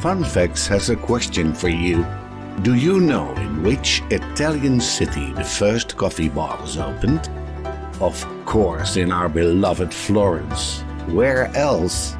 Fun Facts has a question for you. Do you know in which Italian city the first coffee bar was opened? Of course, in our beloved Florence. Where else?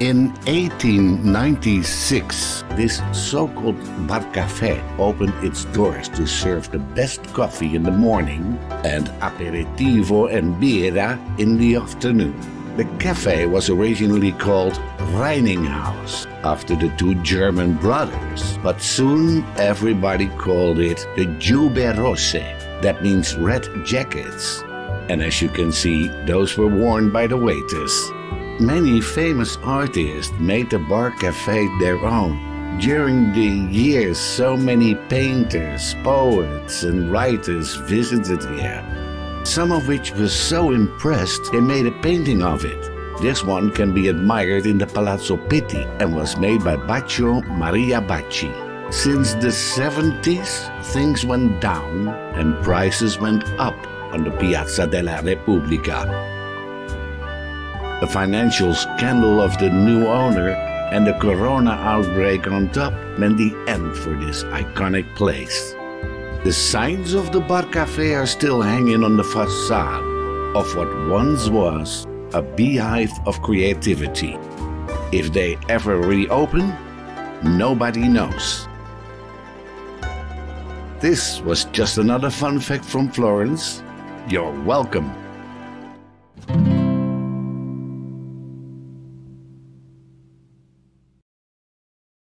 In 1896, this so-called bar cafe opened its doors to serve the best coffee in the morning and aperitivo and birra in the afternoon. The cafe was originally called Reininghaus after the two German brothers, but soon everybody called it the Giubbe Rosse. That means red jackets. And as you can see, those were worn by the waiters. Many famous artists made the bar cafe their own. During the years, so many painters, poets, and writers visited here some of which were so impressed they made a painting of it. This one can be admired in the Palazzo Pitti and was made by Baccio Maria Bacci. Since the 70s, things went down and prices went up on the Piazza della Repubblica. The financial scandal of the new owner and the corona outbreak on top meant the end for this iconic place. The signs of the bar cafe are still hanging on the facade of what once was a beehive of creativity. If they ever reopen, nobody knows. This was just another fun fact from Florence. You're welcome.